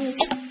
Bye.